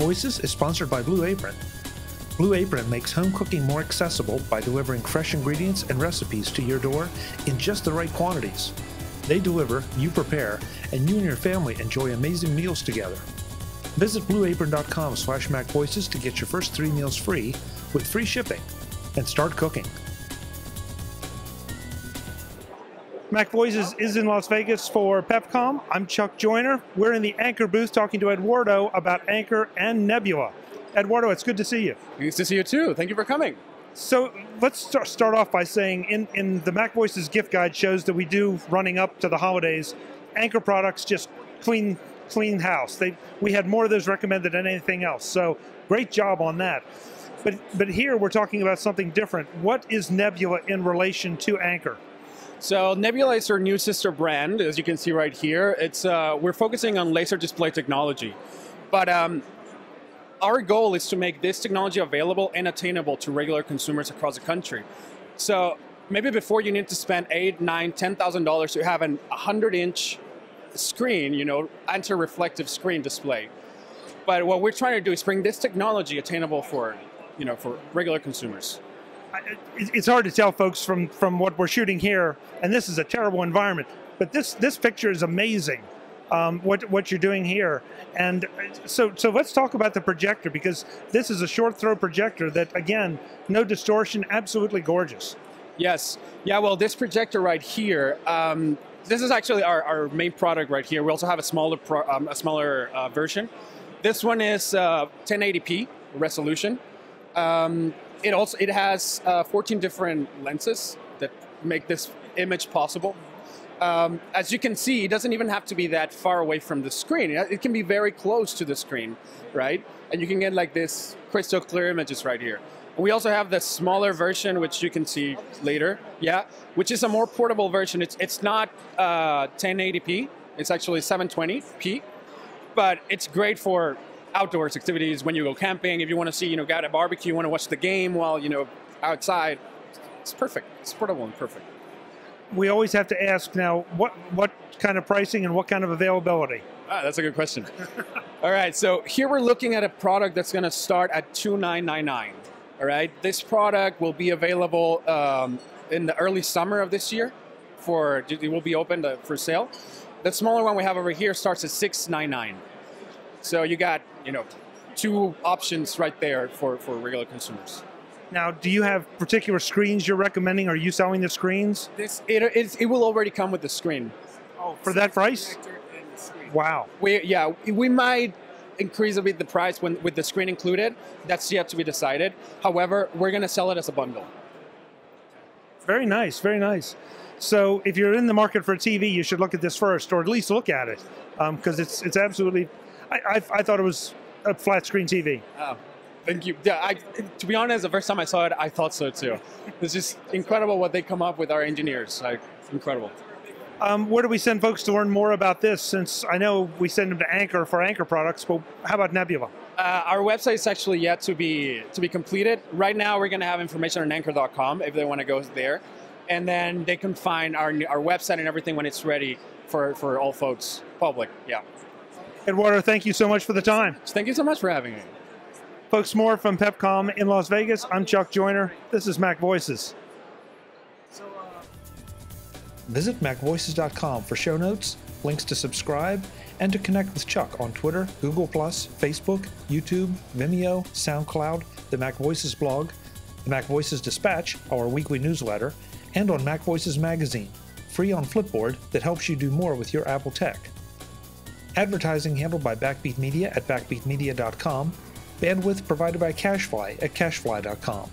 Voices is sponsored by Blue Apron. Blue Apron makes home cooking more accessible by delivering fresh ingredients and recipes to your door in just the right quantities. They deliver, you prepare, and you and your family enjoy amazing meals together. Visit blueapron.com slash macvoices to get your first three meals free with free shipping and start cooking. Mac Voices is in Las Vegas for PepCom. I'm Chuck Joiner. We're in the Anker booth talking to Eduardo about Anker and Nebula. Eduardo, it's good to see you. Nice to see you too. Thank you for coming. So let's start, start off by saying in, in the Mac Voices gift guide shows that we do running up to the holidays, Anker products just clean clean house. They we had more of those recommended than anything else. So great job on that. But but here we're talking about something different. What is Nebula in relation to Anker? So Nebula is our new sister brand, as you can see right here. It's uh, we're focusing on laser display technology, but um, our goal is to make this technology available and attainable to regular consumers across the country. So maybe before you need to spend eight, nine, ten thousand dollars to have an hundred inch screen, you know, anti-reflective screen display. But what we're trying to do is bring this technology attainable for, you know, for regular consumers it's hard to tell, folks, from from what we're shooting here, and this is a terrible environment. But this this picture is amazing. Um, what what you're doing here, and so so let's talk about the projector because this is a short throw projector that again, no distortion, absolutely gorgeous. Yes, yeah. Well, this projector right here. Um, this is actually our, our main product right here. We also have a smaller pro, um, a smaller uh, version. This one is uh, 1080p resolution. Um, it also it has uh, 14 different lenses that make this image possible. Um, as you can see, it doesn't even have to be that far away from the screen. It can be very close to the screen, right? And you can get like this crystal clear images right here. We also have the smaller version, which you can see later, yeah, which is a more portable version. It's it's not uh, 1080p. It's actually 720p, but it's great for outdoors activities when you go camping. If you want to see, you know, at a barbecue, you want to watch the game while you know outside. It's perfect. It's portable and perfect. We always have to ask now what what kind of pricing and what kind of availability. Ah, that's a good question. All right, so here we're looking at a product that's going to start at two nine nine nine. All right, this product will be available um, in the early summer of this year. For it will be open to, for sale. The smaller one we have over here starts at six nine nine. So you got, you know, two options right there for, for regular consumers. Now, do you have particular screens you're recommending? Are you selling the screens? This it, it, it will already come with the screen. Oh, for that price? Wow. We yeah, we might increase a bit the price when with the screen included. That's yet to be decided. However, we're going to sell it as a bundle. Very nice, very nice. So, if you're in the market for a TV, you should look at this first, or at least look at it, because um, it's it's absolutely I, I, I thought it was a flat screen TV. Oh, thank you. Yeah, I, to be honest, the first time I saw it, I thought so too. It's just incredible what they come up with our engineers. Like, incredible. Um, where do we send folks to learn more about this? Since I know we send them to Anker for Anker products, but how about Nebula? Uh, our website is actually yet to be to be completed. Right now, we're going to have information on Anker.com if they want to go there, and then they can find our our website and everything when it's ready for for all folks public. Yeah. Eduardo, thank you so much for the time. Thank you so much for having me. Folks, more from PepCom in Las Vegas. I'm Chuck Joiner. This is Mac Voices. Visit MacVoices.com for show notes, links to subscribe, and to connect with Chuck on Twitter, Google, Facebook, YouTube, Vimeo, SoundCloud, the Mac Voices blog, the Mac Voices Dispatch, our weekly newsletter, and on Mac Voices Magazine, free on Flipboard that helps you do more with your Apple tech. Advertising handled by Backbeat Media at backbeatmedia.com. Bandwidth provided by CacheFly at cachefly.com.